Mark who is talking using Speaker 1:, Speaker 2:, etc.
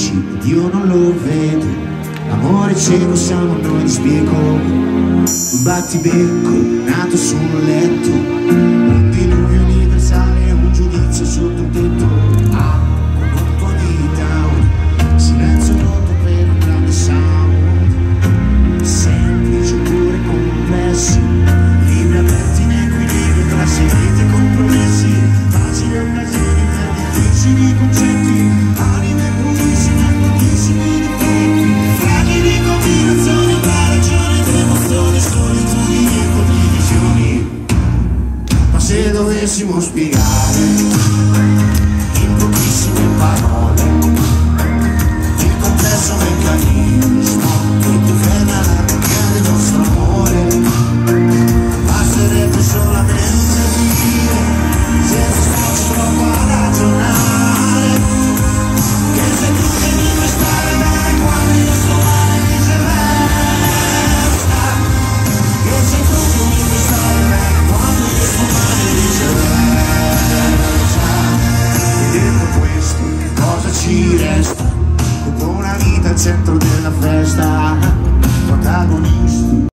Speaker 1: dici Dio non lo vede. Amore cieco siamo noi di spiego Battibecco nato su un letto. cedo decimos pigar resti, cosa ci resta? Dopo una vita al centro della festa